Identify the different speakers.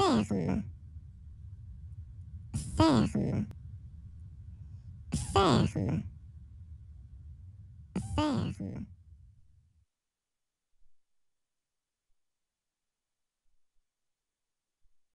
Speaker 1: ferme, ferme, ferme, ferme.